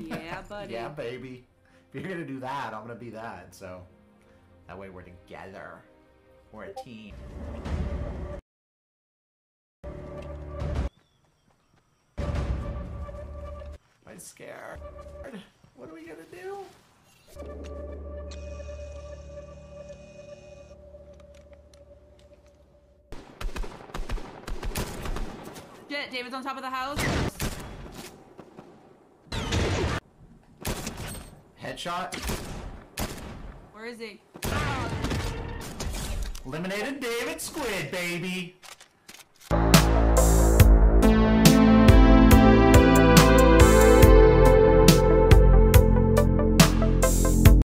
Yeah, buddy. yeah, baby. If you're gonna do that, I'm gonna be that. So that way we're together. We're a team. I'm scared. What are we gonna do? Shit, David's on top of the house. Headshot. Where is he? Eliminated David Squid, baby.